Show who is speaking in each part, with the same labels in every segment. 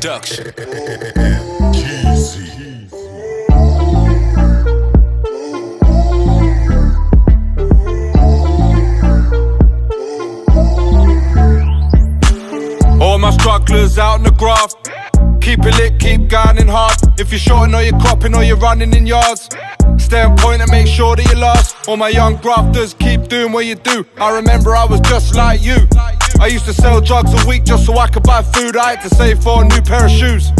Speaker 1: production. All my strugglers out in the graft. Keep it lit, keep going in hard. If you're shorting or you're cropping or you're running in yards. Stay on point and make sure that you last. All my young grafters, keep doing what you do. I remember I was just like you. I used to sell drugs a week just so I could buy food. I had to save for a new pair of shoes.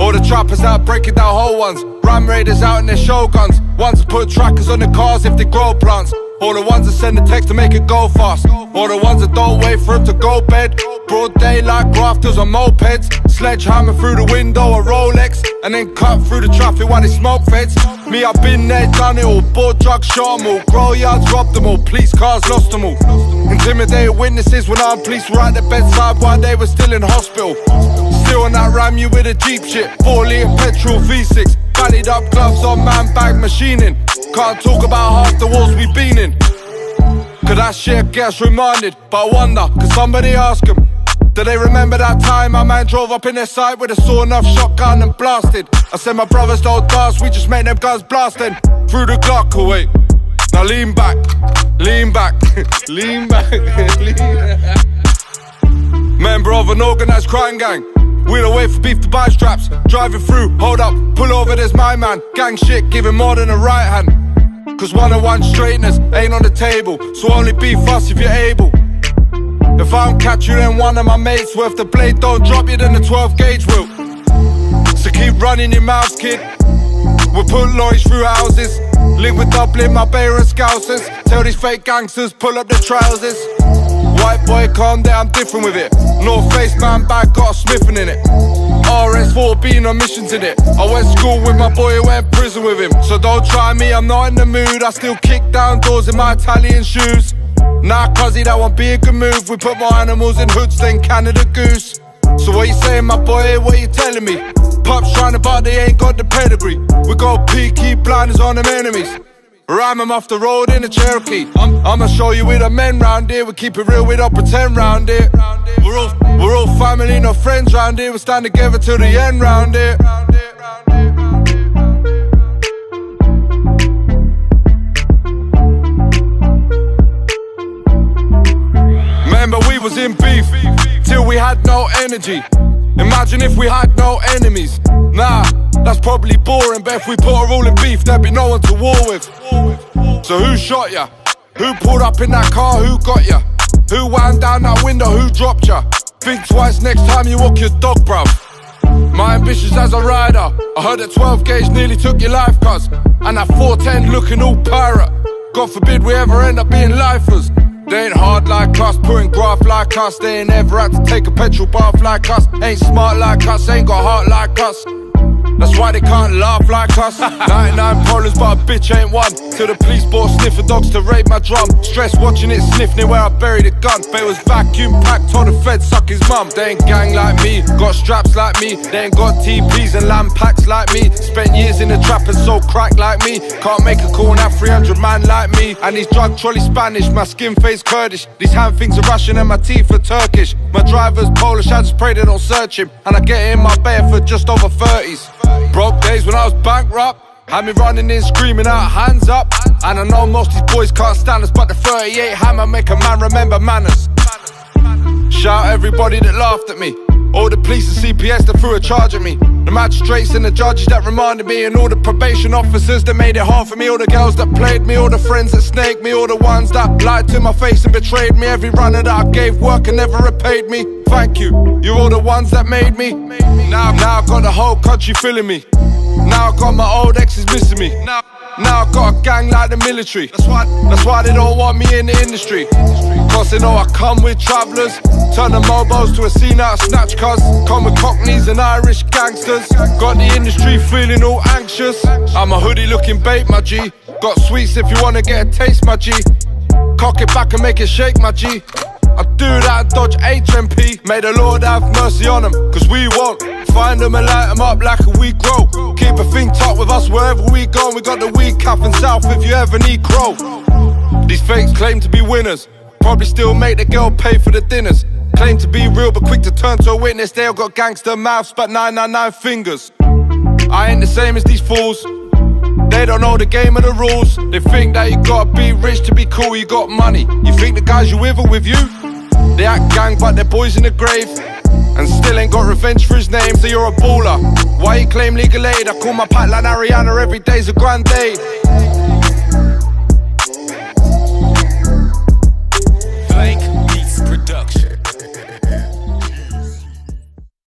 Speaker 1: All the trappers out breaking down whole ones. Ram raiders out in their shoguns. Ones that put trackers on the cars if they grow plants. All the ones that send a text to make it go fast. All the ones that don't wait for it to go bed. Broad daylight grafters on mopeds. Sledgehammer through the window, a Rolex. And then cut through the traffic while they smoke feds. Me, I've been there, done it all. Bought drugs, shot them all. Grow yards, robbed them all. Police cars, lost them all. Intimidated witnesses when armed police were at the bedside while they were still in hospital. Still on that ram you with a Jeep shit. 4 litre petrol V6. Valid up gloves on man bag machining. Can't talk about half the wars we've been in. Cause that shit gets reminded. But I wonder, could somebody ask them? Do they remember that time my man drove up in their sight with a sawn off shotgun and blasted? I said my brothers don't dance, we just make them guns blasting through the Glock away. Now lean back, lean back, lean back, lean back. Member of an organised crime gang. We'll away for beef to buy straps. Driving through, hold up, pull over, there's my man. Gang shit, giving more than a right hand. Cause one on one straighteners ain't on the table. So only be fast if you're able. If I don't catch you, then one of my mates will. If the blade don't drop you, then the 12 gauge will. So keep running your mouths, kid. We'll put lorries through houses. Link with Dublin, my bear and scousers. Tell these fake gangsters, pull up the trousers. White boy, calm down, I'm different with it. North face man bag, got a sniffing in it. RS4 being on missions in it. I went school with my boy who went prison with him. So don't try me, I'm not in the mood. I still kick down doors in my Italian shoes. Nah, cuzzy, that won't be a good move. We put more animals in hoods than Canada Goose. So what you saying, my boy? What you telling me? Pups trying to but they ain't got the pedigree. We got peaky blinders on them enemies. Ram 'em off the road in a Cherokee. I'm, I'ma show you with the men round here. We keep it real, we don't pretend round here. We're all, we're all family, no friends round here. We stand together till the end round here. Beef till we had no energy. Imagine if we had no enemies. Nah, that's probably boring. But if we put her all in beef, there'd be no one to war with. So who shot ya? Who pulled up in that car? Who got ya? Who wound down that window? Who dropped ya? Think twice next time you walk your dog, bruv. My ambitions as a rider. I heard that 12 gauge nearly took your life, cuz. And that 410 looking all pirate. God forbid we ever end up being lifers. They ain't hard like us, putting graft like us. They ain't ever had to take a petrol bath like us. Ain't smart like us, ain't got heart like us. That's why they can't laugh like us. 99 problems, but a bitch ain't one. Till the police bought sniffer dogs to raid my drum. Stress watching it sniff near where I buried a gun. But it was vacuum packed, told the fed suck his mum. They ain't gang like me, got straps like me. They ain't got TPs and lamb packs like me. Spent years in the trap and so crack like me. Can't make a call have 300 man like me. And these drug trolley Spanish, my skin face Kurdish. These hand things are Russian and my teeth are Turkish. My driver's Polish, I just pray they don't search him. And I get in my bed for just over 30s. Broke days when I was bankrupt. Had me running in screaming out, hands up. And I know most these boys can't stand us, but the 38 hammer make a man remember manners. Shout everybody that laughed at me. All the police and CPS that threw a charge at me. The magistrates and the judges that reminded me. And all the probation officers that made it hard for me. All the girls that played me. All the friends that snaked me. All the ones that lied to my face and betrayed me. Every runner that I gave work and never repaid me. Thank you. You're all the ones that made me. Now, now I've got the whole country feeling me. Now I've got my old exes missing me. Now, now I got a gang like the military. That's why, that's why they don't want me in the industry. Cause they know I come with travellers. Turn the mobos to a scene out of snatch cuz. Come with cockneys and Irish gangsters. Got the industry feeling all anxious. I'm a hoodie looking bait, my G. Got sweets if you wanna get a taste, my G. Cock it back and make it shake, my G. I do that dodge HMP. May the Lord have mercy on them, cause we won't. Find them and light them up like we grow. Keep a wherever we go. We got the weed cap and south if you ever need crow. These fakes claim to be winners. Probably still make the girl pay for the dinners. Claim to be real, but quick to turn to a witness. They all got gangster mouths, but 999 fingers. I ain't the same as these fools. They don't know the game of the rules. They think that you gotta be rich to be cool, you got money. You think the guys you with are with you? They act gang, but they're boys in the grave. And still ain't got revenge for his name, so you're a baller. Why you claim legal aid? I call my pipeline Ariana every day's a grand day.